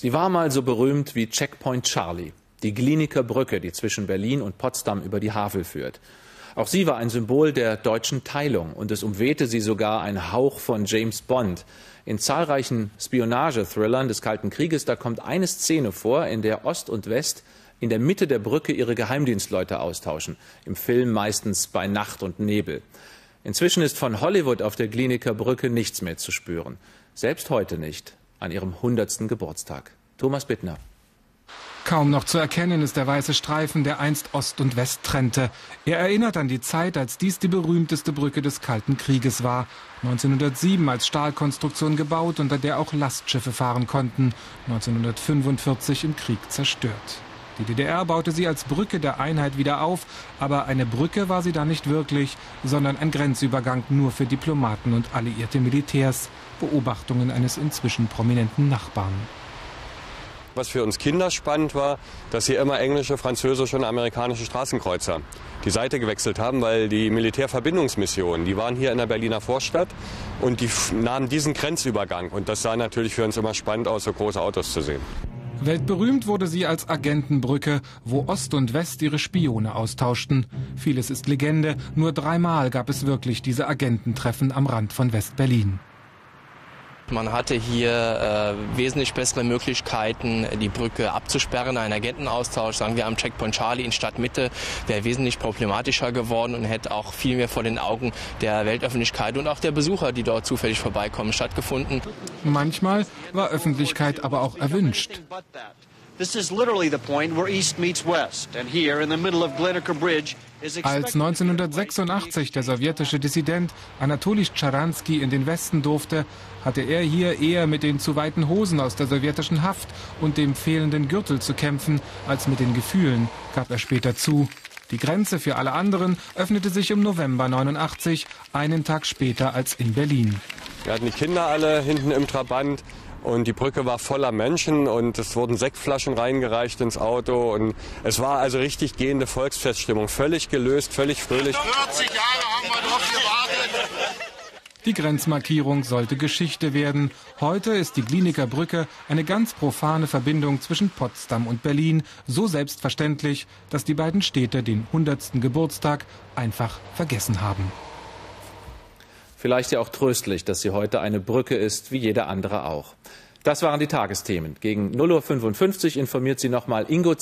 Sie war mal so berühmt wie Checkpoint Charlie, die Gliniker Brücke, die zwischen Berlin und Potsdam über die Havel führt. Auch sie war ein Symbol der deutschen Teilung und es umwehte sie sogar ein Hauch von James Bond. In zahlreichen Spionage-Thrillern des Kalten Krieges, da kommt eine Szene vor, in der Ost und West in der Mitte der Brücke ihre Geheimdienstleute austauschen. Im Film meistens bei Nacht und Nebel. Inzwischen ist von Hollywood auf der Gliniker Brücke nichts mehr zu spüren. Selbst heute nicht an ihrem 100. Geburtstag. Thomas Bittner. Kaum noch zu erkennen ist der weiße Streifen, der einst Ost und West trennte. Er erinnert an die Zeit, als dies die berühmteste Brücke des Kalten Krieges war. 1907 als Stahlkonstruktion gebaut, unter der auch Lastschiffe fahren konnten. 1945 im Krieg zerstört. Die DDR baute sie als Brücke der Einheit wieder auf, aber eine Brücke war sie dann nicht wirklich, sondern ein Grenzübergang nur für Diplomaten und alliierte Militärs. Beobachtungen eines inzwischen prominenten Nachbarn. Was für uns Kinder spannend war, dass hier immer englische, französische und amerikanische Straßenkreuzer die Seite gewechselt haben, weil die Militärverbindungsmissionen, die waren hier in der Berliner Vorstadt und die nahmen diesen Grenzübergang. Und das sah natürlich für uns immer spannend aus, so große Autos zu sehen. Weltberühmt wurde sie als Agentenbrücke, wo Ost und West ihre Spione austauschten. Vieles ist Legende, nur dreimal gab es wirklich diese Agententreffen am Rand von West-Berlin. Man hatte hier äh, wesentlich bessere Möglichkeiten, die Brücke abzusperren. Ein Agentenaustausch, sagen wir am Checkpoint Charlie in Stadtmitte, wäre wesentlich problematischer geworden und hätte auch viel mehr vor den Augen der Weltöffentlichkeit und auch der Besucher, die dort zufällig vorbeikommen, stattgefunden. Manchmal war Öffentlichkeit aber auch erwünscht. This is literally the point where east meets west. And here in the middle of Gleniker Bridge als 1986 der sowjetische Dissident Anatoli Scharansky in den Westen durfte, hatte er hier eher mit den zu weiten Hosen aus der sowjetischen Haft und dem fehlenden Gürtel zu kämpfen, als mit den Gefühlen, gab er später zu. Die Grenze für alle anderen öffnete sich im November 89, einen Tag später als in Berlin. Wir hatten die Kinder alle hinten im Trabant und die Brücke war voller Menschen und es wurden Sektflaschen reingereicht ins Auto und es war also richtig gehende Volksfeststimmung, völlig gelöst, völlig fröhlich. 40 Jahre haben wir drauf gewartet. Die Grenzmarkierung sollte Geschichte werden. Heute ist die Gliniker Brücke eine ganz profane Verbindung zwischen Potsdam und Berlin, so selbstverständlich, dass die beiden Städte den 100. Geburtstag einfach vergessen haben. Vielleicht ja auch tröstlich, dass sie heute eine Brücke ist, wie jeder andere auch. Das waren die Tagesthemen. Gegen 0.55 Uhr informiert sie nochmal Ingo